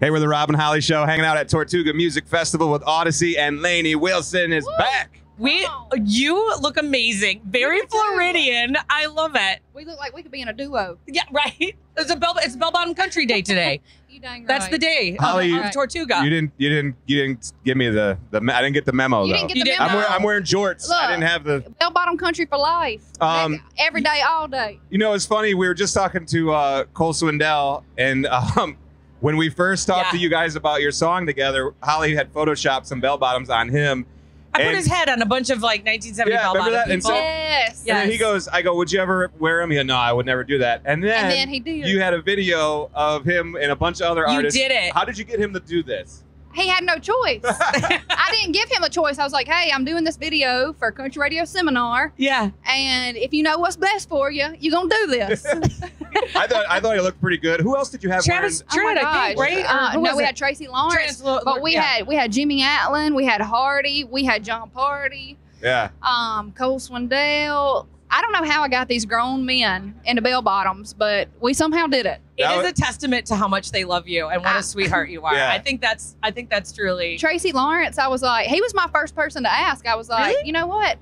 Hey, we're the Rob and Holly Show, hanging out at Tortuga Music Festival with Audacy, and Lainey Wilson is back. We, Wow. you look amazing. Very You do. Floridian. I love it. We look like we could be in a duo. Yeah, right. It's a Bell. It's Bell Bottom Country Day today. You dang right. That's the day of, Holly, of you- Tortuga. You didn't, you didn't, you didn't give me the, the. I didn't get the memo You though. didn't get You the didn't? memo. I'm, wearing, I'm wearing jorts. I didn't have the. Bell bottom country for life. Um, Every day, all day. You know, it's funny. We were just talking to uh, Cole Swindell, and um, when we first talked Yeah. to you guys about your song together, Holly had photoshopped some bell bottoms on him. I put his head on a bunch of like 1970 Yeah, Bell remember Bottom that? And people. so- yes. Yeah. And then he goes, I go, would you ever wear them? He goes, no, I would never do that. And then, And then he did. you had a video of him and a bunch of other You artists. did it. How did you get him to do this? He had no choice. I didn't give him a choice. I was like, hey, I'm doing this video for a Country Radio Seminar, Yeah. and if you know what's best for you, you're gonna do this. I thought I thought he looked pretty good. Who else did you have Travis Oh my Trent, I think, right? Uh, no, was we it? had Tracy Lawrence, Travis Lo- but we yeah. had we had Jimmie Allen, we had Hardy, we had Jon Pardi, Yeah. um, Cole Swindell. I don't know how I got these grown men into bell bottoms, but we somehow did it. It That is was- a testament to how much they love you and what Ah. a sweetheart you are. Yeah. I think that's I think that's truly Tracy Lawrence, I was like, he was my first person to ask. I was like, Really? you know what?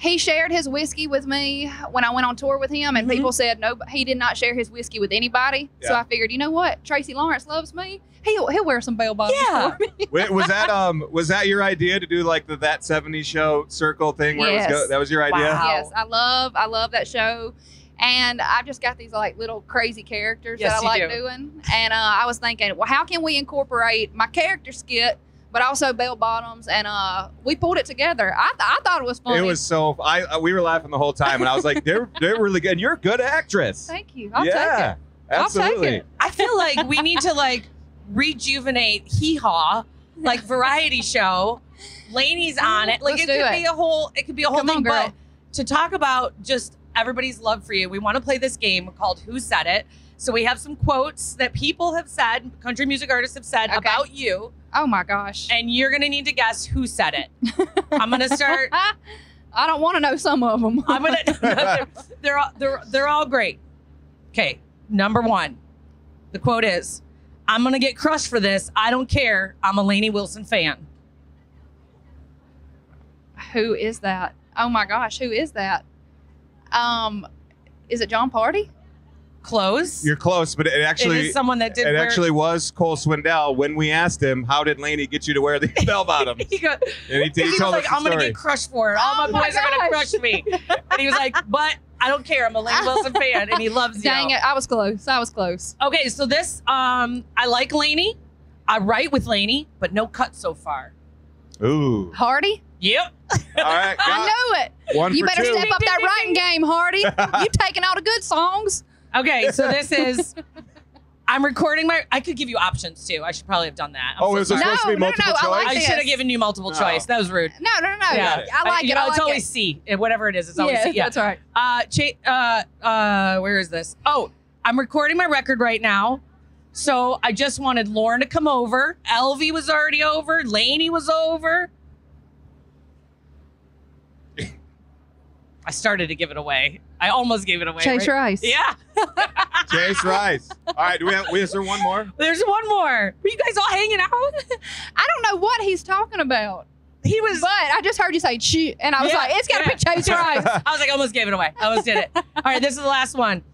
He shared his whiskey with me when I went on tour with him, and Mhm. people said no, he did not share his whiskey with anybody. So I figured, you know what? Tracy Lawrence loves me. He'll he'll wear some bell bottoms Yeah. for me. Wait, was that um was that your idea to do like the that 70s show circle thing where it was Yes. go, that was your idea? Wow. Yes, I love I love that show. And I've just got these like little crazy characters Yes, that I like do. doing. And uh, I was thinking, well, how can we incorporate my character skit, but also bell bottoms? And uh, we pulled it together. I, th- I thought it was funny. It was so I uh, we were laughing the whole time and I was like they're they're really good. And you're a good actress. Thank you. I'll yeah. take it. I'll take Absolutely. it. I feel like we need to like rejuvenate hee haw, like variety show. Lainey's on it. Like Let's it do could it. be a whole it could be a whole Come thing. on, girl. But to talk about just everybody's love for you, we want to play this game called Who Said It. So we have some quotes that people have said, country music artists have said Okay. about you, Oh my gosh. and you're gonna need to guess who said it. I'm gonna start. I don't want to know some of them. I'm gonna. they're, they're all they're they're all great. Okay, number one, the quote is, "I'm gonna get crushed for this. I don't care. I'm a Lainey Wilson fan." who is that? Oh my gosh, who is that? Um, is it Jon Pardi? Close. You're close, but it it actually is someone that did. it wear- actually was Cole Swindell when we asked him how did Lainey get you to wear these bell bottoms, He, go, and he, he he was like, "I'm gonna get crushed for it. All Oh my my boys are gonna crush me." And he was like, "But I don't care. I'm a Lainey Wilson fan, and he loves you." Dang it, I was close. I was close. Okay, so this, um, I like Lainey. I write with Lainey, but no cut so far. Ooh. Hardy. Yep. Hardy? All right. I knew it. one You for better two. step up that writing game, Hardy. you taking all the good songs. Okay, so this is. I'm recording my. I could give you options too. I should probably have done that. I'm Oh, so it was sorry. supposed to be No, no, multiple no, I choice. like I should have given you multiple No. choice. That was rude. No, no, no, no. Yeah. I like you it. know, I it's always it. C. Whatever it is, it's always yeah, C. Yeah. that's right. Uh, cha- uh, uh, where is this? Oh, I'm recording my record right now. So I just wanted Lauren to come over. Elvie was already over. Lainey was over. I started to give it away. I almost gave it away. Chase right? Rice. Yeah. Chase Rice. All right. Do we have? Is there one more? There's one more. Are you guys all hanging out? I don't know what he's talking about, He was. but I just heard you say "shoot," and I was Yeah, like, "It's got to yeah. be Chase Rice." I was like, I almost gave it away. I almost did it. All right, this is the last one.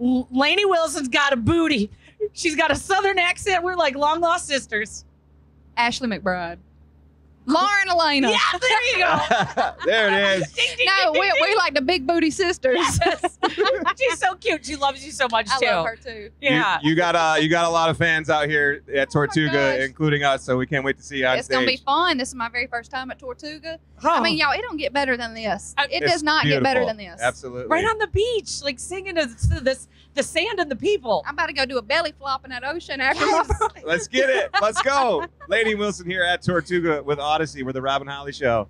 L- Lainey Wilson's got a booty. She's got a southern accent. We're like long lost sisters. Ashley McBryde, Lauren Alaina. Yeah, there you go. there it is. Ding, ding, No, ding, we, ding, we like the big booty sisters. Yes. She's so cute. She loves you so much I too. love her too. Yeah. You, you got uh you got a lot of fans out here at Tortuga, gosh. including us. So we can't wait to see you on It's stage. gonna be fun. This is my very first time at Tortuga. Oh, I mean, y'all, it don't get better than this. Uh, It does not get better than this. Absolutely. right on the beach, like singing to the, this, the sand and the people. I'm about to go do a belly flop in that ocean after Yes. Let's get it. Let's go. Lainey Wilson here at Tortuga with Audacy. We're the Rob and Holly Show.